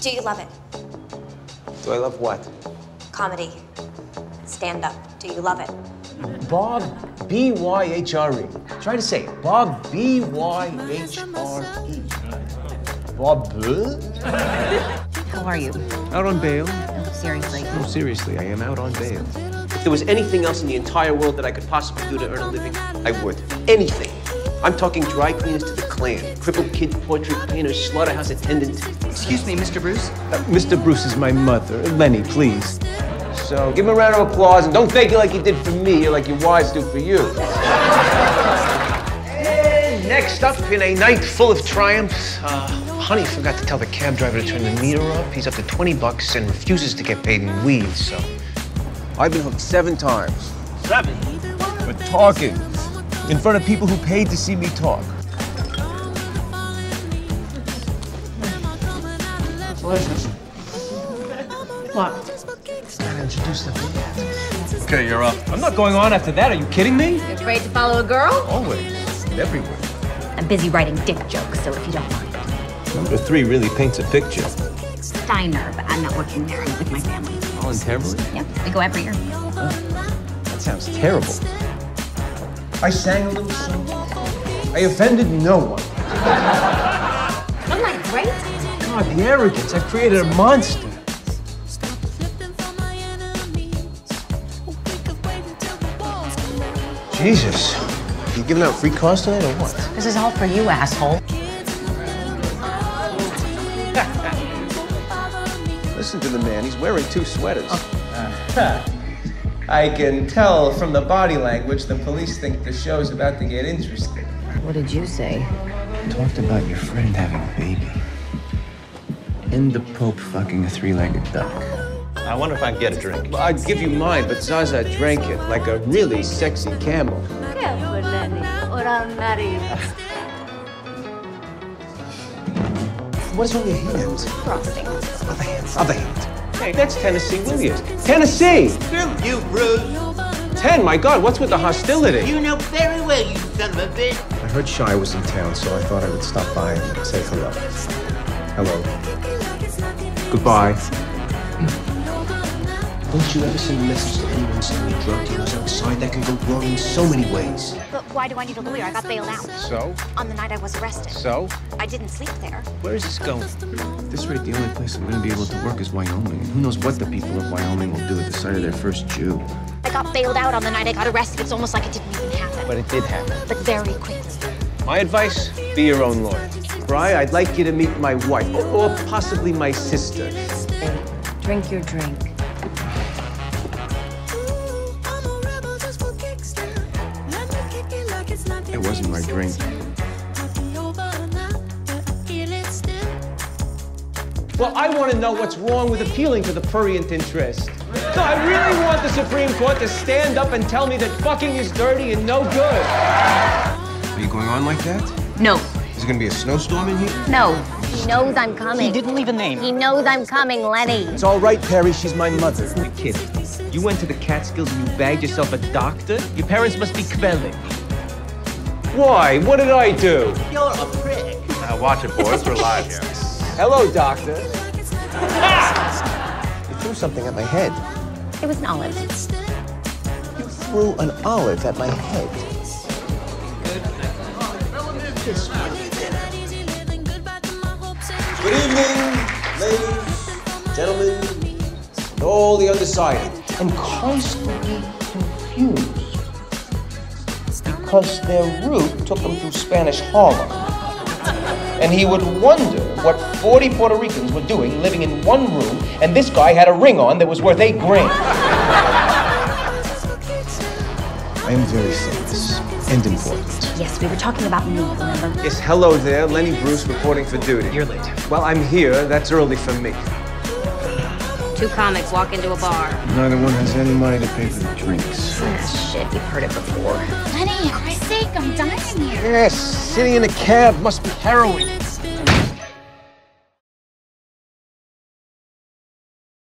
Do you love it? Do I love what? Comedy. Stand up. Do you love it? Bob B Y H R E. Try to say it. Bob B Y H R E. Bob. How are you? Out on bail. No, seriously. No, seriously, I am out on bail. If there was anything else in the entire world that I could possibly do to earn a living, I would. Anything. I'm talking dry cleaners to the Klan, crippled kid portrait painter, slaughterhouse attendant. Excuse me, Mr. Bruce? Uh, Mr. Bruce is my mother. Lenny, please. So give him a round of applause and don't thank you like you did for me or like your wives do for you. and next up, in a night full of triumphs, uh, Honey forgot to tell the cab driver to turn the meter off. He's up to 20 bucks and refuses to get paid in weed, so. I've been hooked seven times. Seven? For talking. In front of people who paid to see me talk. Delicious. What? Gotta introduce the Okay, you're up. I'm not going on after that. Are you kidding me? You're afraid to follow a girl? Always. Everywhere. I'm busy writing dick jokes, so if you don't mind. Number three really paints a picture. Steiner, but I'm not working there. I'm with my family. Voluntarily? Yep, we go every year. Oh, that sounds terrible. I sang a little song. I offended no one. Am I great? God, the arrogance. I've created a monster. Jesus. You giving out free cars tonight or what? This is all for you, asshole. Listen to the man. He's wearing two sweaters. I can tell from the body language the police think the show's about to get interesting. What did you say? Talked about your friend having a baby. And the Pope fucking a three-legged duck. I wonder if I can get a drink. Well, I'd give you mine, but Zaza drank it like a really sexy camel. Careful, Lenny, or I'll marry you. What's on your hands? Frosting. Other hands, Other hand. Hey, that's Tennessee Williams. Tennessee! Screw you, Bruce. Ten, my God, what's with the hostility? You know very well, you son of a bitch. I heard Shy was in town, so I thought I would stop by and say hello. Hello. Goodbye. Don't you ever send a message to anyone saying your drug dealer's outside? That can go wrong in so many ways. But why do I need a lawyer? I got bailed out. So? On the night I was arrested. So? I didn't sleep there. Where is this going? At this rate, the only place I'm gonna be able to work is Wyoming. And who knows what the people of Wyoming will do at the sight of their first Jew. I got bailed out on the night I got arrested. It's almost like it didn't even happen. But it did happen. But very quickly. My advice, be your own lawyer. Bry, I'd like you to meet my wife, or, or possibly my sister. Drink your drink. It wasn't my drink. Well, I want to know what's wrong with appealing to the prurient interest. No, I really want the Supreme Court to stand up and tell me that fucking is dirty and no good. Are you going on like that? No. Is it going to be a snowstorm in here? No. He knows I'm coming. He didn't leave a name. He knows I'm coming, Lenny. It's all right, Perry. She's my mother. You kidding? You went to the Catskills and you bagged yourself a doctor? Your parents must be kvelling. Why? What did I do? You're a prick. Now watch it, boys. We're live here. Hello, doctor. you threw something at my head. It was an olive. You threw an olive at my head. Good evening, ladies, gentlemen, and all the undecided. I'm constantly confused because their route took them through Spanish Harlem. And he would wonder what 40 Puerto Ricans were doing living in one room, and this guy had a ring on that was worth eight grand. I am very famous and important. Yes, we were talking about me, remember? Yes, hello there, Lenny Bruce reporting for duty. You're late. Well, I'm here. That's early for me. Two comics walk into a bar. Neither one has any money to pay for the drinks. Ah, shit, you've heard it before. Lenny, for Christ's sake, I'm dying here. Yes, sitting in a cab must be harrowing.